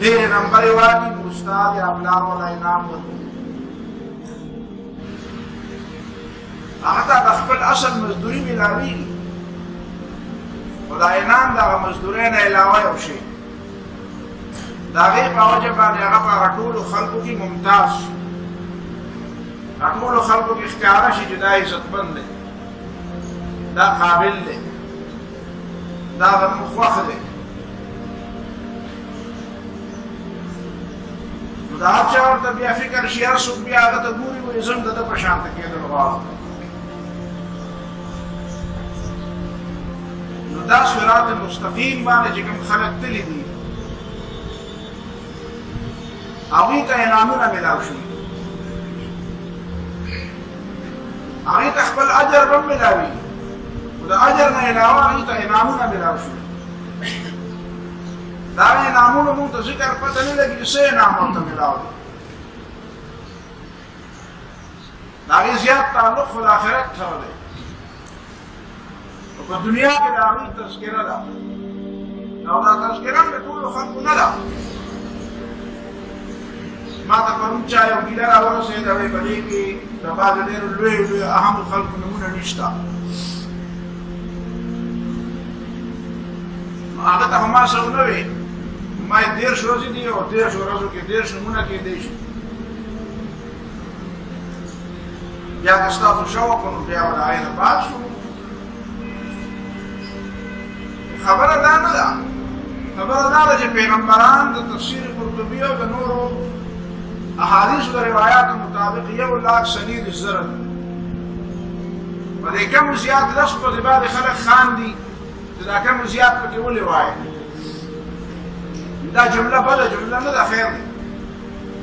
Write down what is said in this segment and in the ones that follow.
دیر نمبر والی استاد ابلار ولا انعام ورکړي هغه ته د خپل اصل مزدوري ملاوي خدا انعام دا مزدوري نه علاوه یو شي دا غي په وجه باندې هغه په ټول خلکو کې ممتاز ټول خلکو کې ښکارا شي چې دا عزتمن دی دا قابل دی دا غنم خوښ دی نو دا هر چا ورته بیا فکر شي هر څوک بیا هغه ته ګوري وایي زه هم د ده په شان ته کېدل غواړم نو دا صراط مستقیم باندې چې کوم خلک تللي دي هغوی ته انعامونه ملاو شوي هغه ته خپل اجر هم ملاوي او د اجر نه علاوه هغه ته انعامونه ملاوي شي دا انعامونه موږ ته ذکر پته نه لګي چې انعام ورته ملاوي دا غي زیات تعلق خو د آخرت سره دی په دنیا کې د هغوی تذکره ده او دا تذکره د ټولو خلکو نه ده ما ته پرون چا یو ګیله راورسېده وایي په دې کې د بعضې ډېرو لویو لویو اهمو خلکو نومونه نشته هغه ته ما څه ونه وې ما یې دېرش ورځې دي او دېرش ورځو کې دېرش نومونه کېدای شي بیا که ستاسو شوق نو بیا به د هغې نه باد شو خبره دا نه ده خبره دا ده چې پیغمبران د تفسیر قرطبي او د نورو احادیثو د روایاتو مطابق یو لاک سنیر زره په دې کم زیات لس په دې باندې خلک خان دي چې دا کم زیات پکې ولې وایي دا جمله بله جمله نه ده خیر دی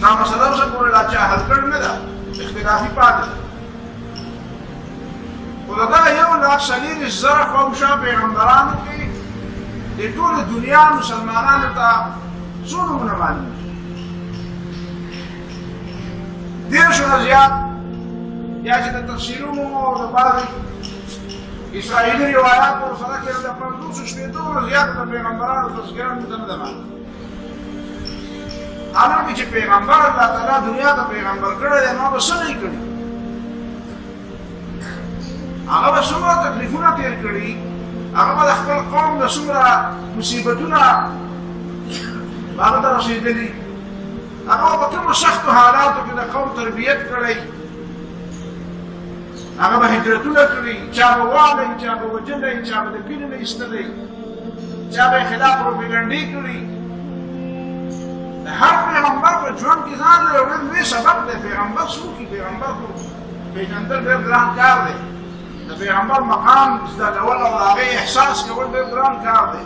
دا مسله اوس پورې لا چا حل کړې نه ده اختلافي پاتې ده خو د دغه یو لاک څلېرویشت زره فوجا پیغمبرانو کې د ټولې دنیا مسلمانانو ته څو نومونه معلوم دي دېرشو نه زیات یا چې د تفسیرونو د بعضې اسرائیلي روایات ورسره چې د پنځوس شپېتو ورځو زیات د پیغمبرانو تذکران ته نه ده حالانکه چې پیغمبر الله تعالی دنیا ته پیغمبر کړی دی نو به څه نه کړي هغه به څومره تکلیفونه تیر کړي هغه به د خپل قوم د څومره مصیبتونه هغه ته رسېدلي هغه په کومو سختو حالاتو کې د قوم تربیت کړی هغه به هجرتونه کړي چا به والی چا به وجلی چا به د کلي نه ایستلی چا به خلاف پروپیګنډې کړي د هر پیغمبر په ژوند کې ځان له یو ډېر لوی سبق دی پیغمبر څوک دی پیغمبر خو پېژندل ډېر ګران کار دی د پیغمبر مقام زده کول او د هغې احساس کول ډېر ګران کار دی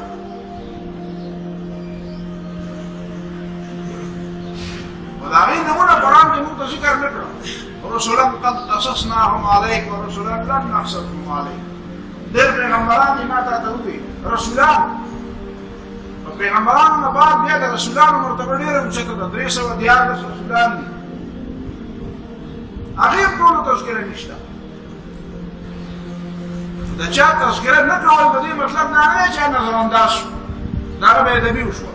خو د هغې نمونه قرآن کې موږ ته ذکر نه کړه رسولا قد قصصناهم عليك ورسولا لم نقصصهم عليك ډېر پیغمبران دي ما ته ته وي رسولان په پیغمبرانو نه بعد بیا د رسولانو مرتبه ډېره اوچته ده درې سوه دیارلس رسولان دي هغې ټولو تذکره نشته د چا تذکره نه کول د دې مطلب دا نه دی چې نظرانداز شو دا به ادبي وشوه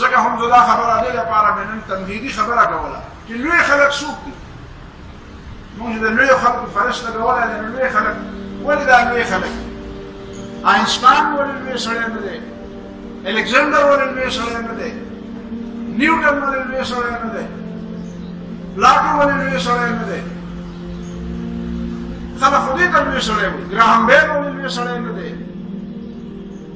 ځکه هم زه دا خبره دې لپاره مې نن تمهیدي خبره کوله چې لوی خلک څوک دي موږ د لوی خلکو فرش لګولی دی لوی خلک ولې دا لوی خلک آینسټاین ولې لوی سړی نه دی الکسندر ولې لوی سړی نه دی نیوټن ولې لوی سړی نه دی پلاټو ولې لوی سړی نه دی خلک خو دې ته لوی سړی وي ګراهام بیل ولې لوی سړی نه دی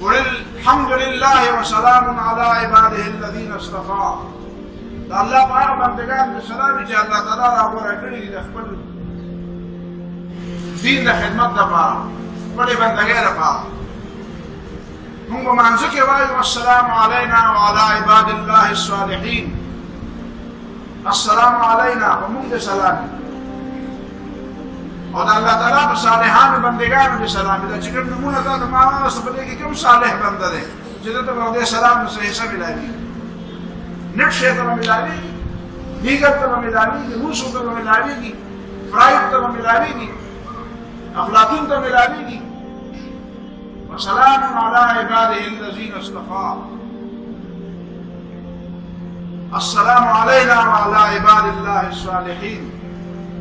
قل الحمد لله وسلام على عباده الذين اصطفى دا الله په هغه بندگان به سلام چې الله تعالی را غوړه کړی دي د خپل دین د خدمت لپاره خپل بندګۍ لپاره موږ په مانځ کې وایو السلام علینا وعلى عباد الله الصالحین السلام علینا په موږ دې سلام او د الله تعالی په صالحانو بندګانو دې سلام دا چې کوم نمونه تاسو ما واسه په دې کې کوم صالح بنده دی چې ته په دې سلام نو صحیح سم ملایي نټ شي ته ملایي دیګر ته ملایي دې موسو ته ملایي دې فرایب ته ملایي دې افلاطون ته ملایي دې وسلام على عباده الذين اصطفى السلام علينا وعلى عباد الله الصالحين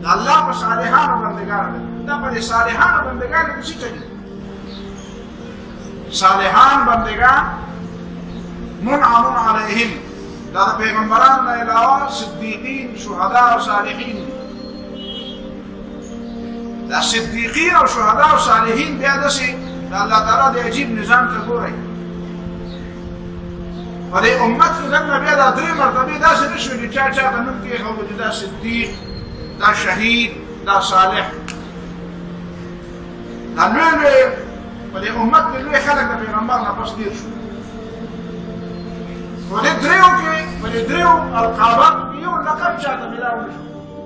دا الله په صالحانو بندگان دا په صالحانو بندگان کې څه چي صالحان بندگان منعم عليهم دا پیغمبران نه علاوه صدیقین شهدا او صالحین دا صدیقین او شهدا او صالحین بیا داسې د الله تعالی د عجیب نظام ته ګورئ په دې امت کې دننه بیا دا درې مرتبې داسې نه شوې چې چا چا ته نوم کېښود چې دا صدیق دا شهید دا صالح دا لوی لوی په دې امت کې لوی خلک د پیغمبر نه پس تېر شو په دې درېو کې په دې درېو القاباتو کې یو لقب چا ته ملاو نه شو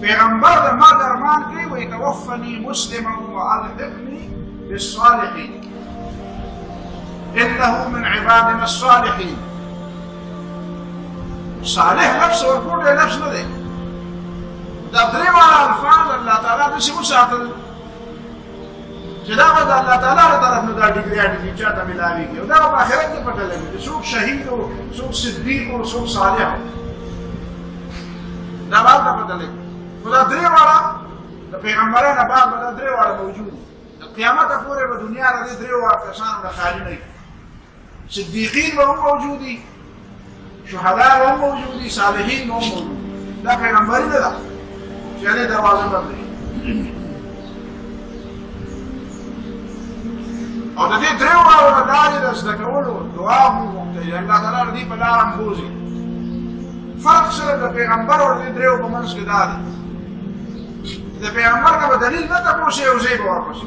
پیغمبر د ما درمان کوي وي توفني مسلما والحقني بالصالحين انه من عبادنا الصالحين صالح نفس ورکوټ نفس نه دی دا درې واړه الفاظ الله تعالی د شي مساعدت چې دا به د الله تعالی له طرف نه دا ډیګریاټ دي چې ته ملاويږي او دا په آخرت کې پټه لګي چې څوک شهید او څوک صدیق او څوک صالح دا به ته پټه لګي نو دا درې واړه د پیغمبرانو بعد به دا درې واړه موجود دي د قیامت پورې به دنیا د درې واړو کسانو نه خالي نه صدیقین به هم موجود دي شهدا به هم موجود دي صالحین به هم موجود دي دا پیغمبري نه ده چې هغې دروازه بنده شي او د دې درې واړو نه دا چې د زده کولو دعا مو وغوښته چې الله تعالی دې په لاره هم بوځي فرق سره د پیغمبر او د درې په منځ کې دا دی د پیغمبر نه به دلیل نه تپوسي او زه یې به ورپسې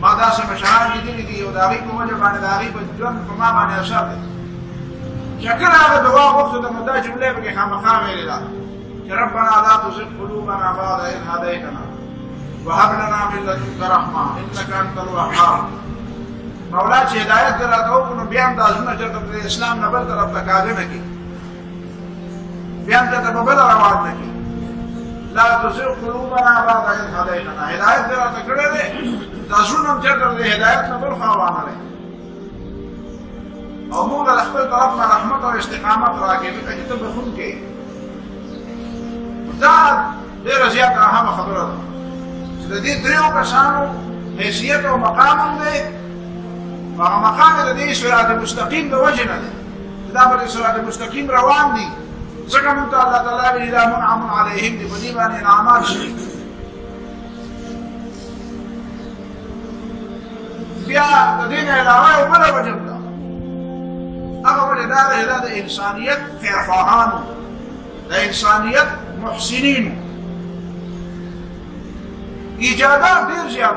ما داسې مشران لیدلي دي او د هغوی په وجه باندې د هغوی په ژوند په ما باندې اثر دی چې کله هغه دعا غوښته ده نو دا جمله یې پکې خامخا ویلې ده چې ربنا لا تزغ قلوبنا بعد اذ هديتنا وهب لنا من لدنك رحمه انك انت الوهاب مولا چې هدایت دراته وکړو بیا هم دا ځونه چې د اسلام نه بل طرف ته کاږنه کوي بیا ته په بل روان نه کی لا تزغ قلوبنا بعد إذ هديتنا هدایت دې راته کړې دې لاسونه هم چېرته دې هدایت نه بل خروان نه او موږ له خپل طرف نه رحمت او استقامت راکې دې ته ته بخون کې دا ډېر زیات اهم خبره ده چې د دې دریو کسانو حیثیت او مقام هم دی هغه مقام د دې صراط مستقیم د وجه نه دی چې دا په صراط مستقیم روان دي ځکه موږ ته الله تعالی ویلي دا منعم علیهم دي په دې باندې انعامات شوي بیا د دې نه علاوه یو بله وجه ده هغه وجه دا ده دا د انسانیت خیرخواهانو د انسانیت محسنینو ایجادات ډېر زیات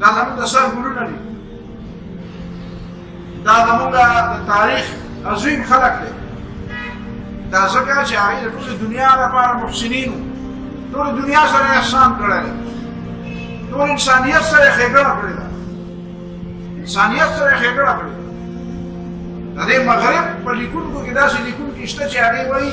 دا زموږ د سر ګلونه دي دا زموږ د تاریخ عظیم خلک دی دا ځکه چې هغوی د ټولې دنیا لپاره محسنین وو ټولې دنیا سره احسان کړی دی ټول انسانیت سره ښېګڼه کړې ده انسانیت سره ښېګڼه کړې ده د دې مغرب په لیکونکو کې داسې لیکونکي شته چې هغوی وایي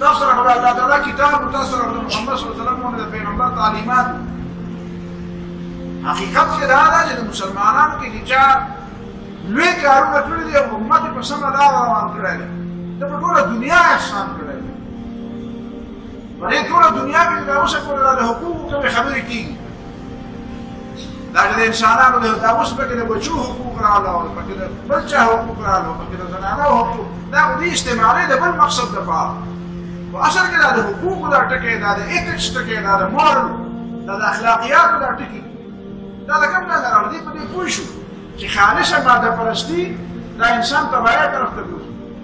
تاسو سره خدای الله تعالی کتاب او تاسو سره محمد صلی الله علیه وسلم باندې پیغمبر تعلیمات حقیقت کې دا ده چې مسلمانانو کې چې چا لوی کارونه کړی دی او امت په سم دا روان کړی دی دا په ټوله دنیا احسان کړی دی په ټوله دنیا کې دا اوسه کوله د حقوقو کومې خبرې کیږي دا د انسانانو د دا اوس پکې د بچو حقوق رااله او پکې د بل چا حقوق رااله او پکې د زنانه حقوق دا د استعمالې د بل مقصد لپاره په اصل کې دا د حقوق دا ټکی دا د ایتکس ټکی دا د مورل دا د اخلاقیات دا ټکی دا د کوم نه راوړي په دې پوه شو چې خالصه ماده پرستی دا انسان تبایا طرف ته بوځي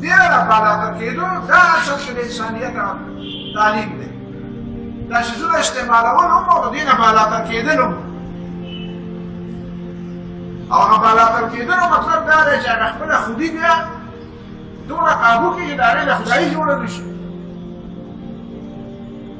دیر را بالا تا کیدو دا اصل که دی انسانیت را تعلیم دی دا شیزون استعمال اول هم او دین بالا تا کیدن هم او بالا تا کیدن هم مطلب دا دی چه اخبر خودی بیا دون قابو که داره لخدایی جوڑا نشید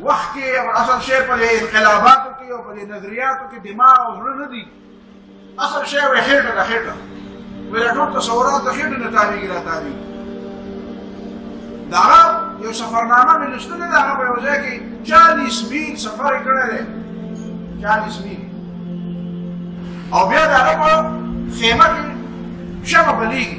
وخت کې اصل شی په انقلاباتو کې او په نظریاتو کې دماغ او زړه نه دي اصل شی وي خېټه د خېټه ولا ټول تصورات د خېټه نه تابع را تابع دا یو سفرنامه مې لوستلې ده هغه په یو ځای کې 40 میل سفر کړی دی 40 میل او بیا دا هغه خیمه کې شمه بلیږي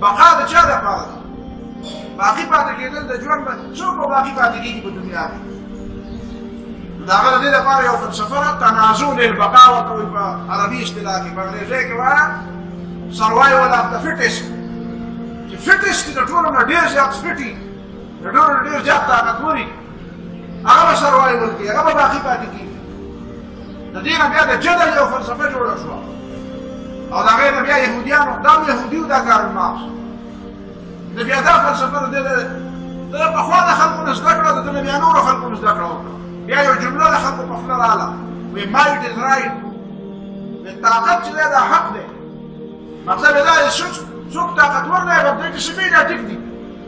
بقا د چا لپاره ده باقي پاتې کېدل د ژوند به څوک به باقي پاتې کېږي په دنیا کې د هغه د دې لپاره یو فلسفه ده تنازع للبقا ورته وایي په عربي اصطلاح کې په انګرېزۍ کې وایه سروایول اف د فټېسټ چې فټېسټ د ټولو نه ډېر زیات فټي د ټولو نه ډېر زیات طاقتور وي هغه سره وایي ورکی هغه به باقی پاتې کیږي د دې نه بیا د جدل یو فلسفه جوړه شو او د هغې نه بیا یهودیانو دا یهودي دا کارل مارکس د بیا دا فلسفه د د پخوا د خلکو نه زده کړه د بیا نورو خلکو نه زده کړه وکړه بیا یو جمله د خلکو په خوله رااله وی مایټ از رایټ د طاقت چې دا حق دی مطلب دا چې څوک طاقتور دی بدل کې شي پیدا ټیک دی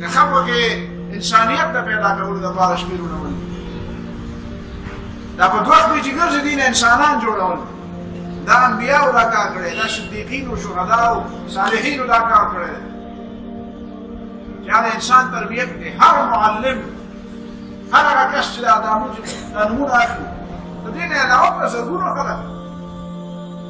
که خپو کې انسانیت د پیدا کولو د پاره شپې جوړول دا په دوه کې چې ګرځي دین انسانان جوړول دا انبیاء دا کار کړی دا صدیقین او شهدا او صالحین دا کار کړی یعنی انسان تربیت دی هر معلم هر هغه کس چې دا نمونه اخلي د دې نه علاوه په زرګونو خلک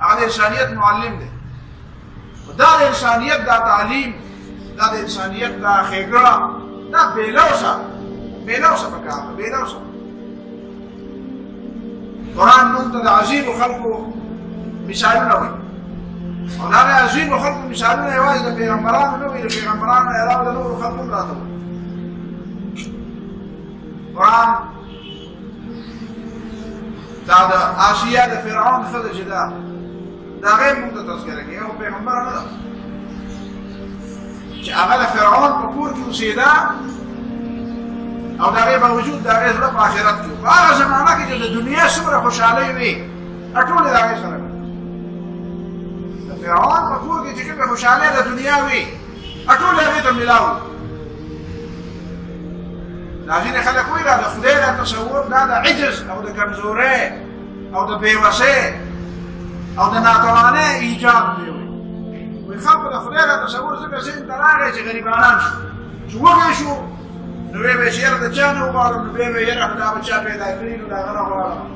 هغه د انسانیت معلم دی دا د انسانیت دا تعلیم دا د انسانیت دا خېګړه دا بیلوسه بیلوسه پکار بیلوسه قرآن مونږ ته د عظیم خلکو مثالونه وایي او دا د عظیم خلکو مثالونه یوازې د پیغمبرانو نه وي د پیغمبرانو علاوه د نورو خلکو هم راته قرآن دا د آسیا د فرعون څه ده چې دا دا غیر موږ ته تذکره کوي او پیغمبر نه ده چې هغه د فرعون په کور کې اوسېده او دا غیر باوجود دا غیر زړه په آخرت کې په هغه زمانه کې چې د دنیا څومره خوشحالۍ وي ټول دا غیر سره د فرعون په کور کې چې کومه خوشحالۍ د دنیا وي اټول هغه ته ملاو لازم خلک وایي دا خدای دا تصور دا د عجز او د کمزوري او د بیوسه او د ناتوانه ایجاب دی وي خلک د خدای دا تصور څنګه چې تراغه چې غریبانان شو چې وګه شو نو به شهر د چانه وغواړو نو به یې راځه دا بچا پیدا کړی نو دا غره وغواړو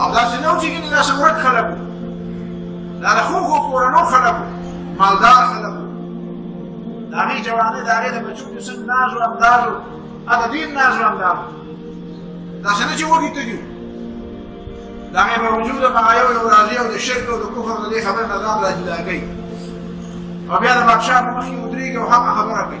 او داسې نه و چې ګینې داسې ورک خلک وو دا د ښو ښو کورنو خلک وو مالدار خلک وو د هغې جوانۍ د هغې د بچو د څنګ ناز و انداز و هغه ډېر ناز و انداز و داسې نه چې وږي تږي وو د هغې باوجود هغه یو یو راځي او د شرک او د کفر د دې خبرې نه ځان راجدا کوي او بیا د بادشاه په مخ کې ودرېږي او حقه خبره کوي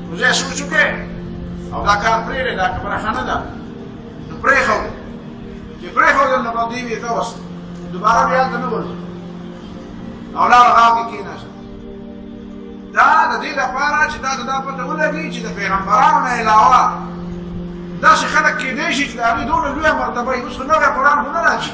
نو زه سوچ وکړ او دا کار پرې لري دا خبره خانه ده نو پرې خو چې پرې خو د نبا دی وی تاوس دوباره بیا ته نه ورته او لا هغه کې نه دا د دې لپاره چې دا دا پته ولګي چې د پیغمبرانو نه علاوه دا څه خلک کې دي چې دا دوی دوه مرتبه یې اوس نه قرآن نه راځي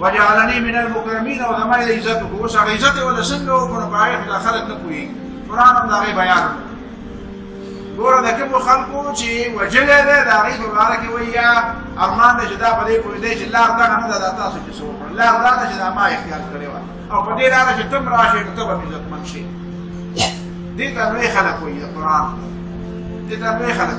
وجعلني من المكرمين او زما د عزت کو اوس هغه عزت ولا څنګه وکړو په هغه خدا خلک نه کوي قران هم دا غي بیان ګوره د کوم خلکو چې وجل ده دا غي په اړه کې ویا ارمان دې دا په دې کوی دې چې لار دا نه ده تاسو چې سو لار دا چې دا ما اختیار کړی و او په دې لار چې تم راشي ته به عزت من شي دې ته نه خلک وي قران دې ته نه خلک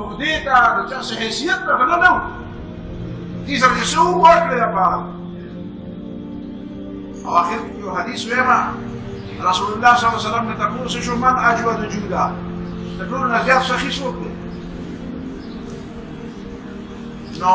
عقدې ته د چا څه حیثیت نه بلل نه دي سره چې څه وکړي لپاره او اخر کې یو حدیث وایم رسول الله صلی الله علیه وسلم ته تاسو شو من اجود جودا د ټول نه زیات سخی څوک دی نو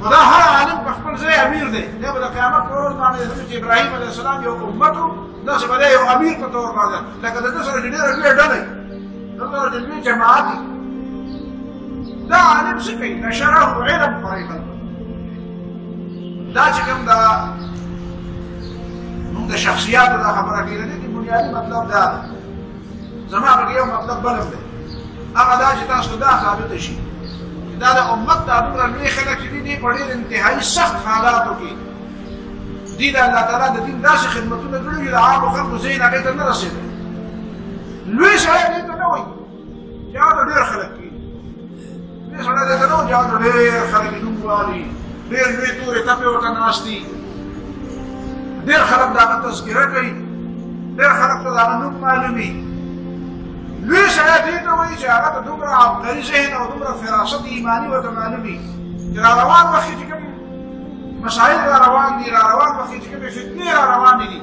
نو دا هر عالم په خپل ځای امیر دی دا به د قیامت پر ورځ باندې حضرت ابراهیم علیه السلام یو امت و داسې به یو امیر په تور باندې لکه د ده سره چې ډېره لویه ډله وي د ده سره چې لوی جماعت وي دا عالم څه کوي نشره علم خورې خلکو دا چې کوم دا موږ د شخصیاتو دا خبره کوي د دې بنیادي مطلب دا ده زما هغه یو مطلب بل دی هغه دا چې تاسو دا ثابت شي دا د امت د دومره لوی خلک چې دي په ډېر انتهایی سخت حالاتو کې دي د الله تعالی د دین داسې خدمتونه کړي چې د عامو خلکو ذهن هغې ته نه رسېدلی لوی سړی دې ته نه وایي چې هغه ډېر خلک دې سره دې نو جان دې خلک نو والی دې دې تورې ته په وطن واسطي دې خلک دا تذکرہ کوي دې خلک ته دا نو معلومي لوی سره دې ته وایي چې هغه ته دومره عبقري ذهن او دومره فراست ایمانی ورته معلومي چې را روان وخت کې کوم مسائل را روان دي را روان وخت کې کوم فتنې را روان دي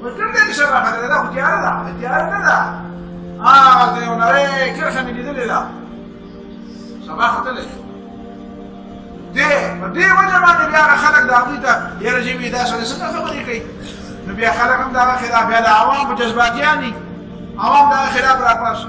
مطلب دې څه راغلی دا خو تیاره ده تیاره نه ده هغه ته یو نری کرښه مې لیدلې ده سبا ختلی شو دې په دې وجه باندې بیا هغه خلک د هغوی ته یاره چې وي دا سړی څنګه خبرې کوي نو بیا خلک هم د هغه خلاف بیا د عوام په جذباتیان دي عوام د هغه خلاف راپاڅي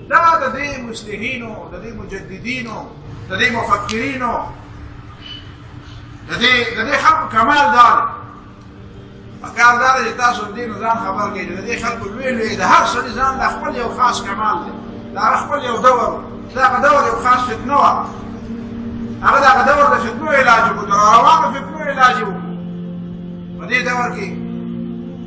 دا د دې مصلحینو د دې مجددینو د دې مفکرینو د دې د دې خلکو کمال دا پکار دا چې تاسو دې نظام خبر کې د دې خلکو لوی لوی د هر څه نظام د خپل یو خاص کمال دی دا خپل یو دور دا هغه دور یو خاص فتنه و هغه دا هغه دور د فتنو علاج وو د روانو فتنو علاج وو په دې دور کې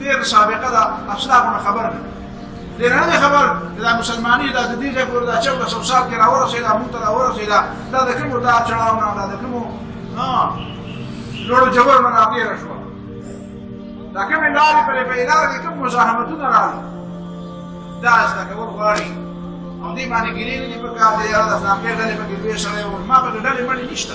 ډیر سابقه دا اسلامونه خبر دي ډیر نه خبر دا مسلمانۍ دا د دې ځای پورې دا چې څو سال کې راورسې دا مونږ ته راورسې دا دا د کومو دا چړاو نه دا د کومو ها لوړو جبر نه راپیر شو دا کومې لارې پرې په لارې کې کوم مزاحمتونه راغلي دا زده کول غواړي او دې باندې ګیرې نه پکار دی یا د افغان پیغلې په کې پیښه ما په ډلې مړې نشته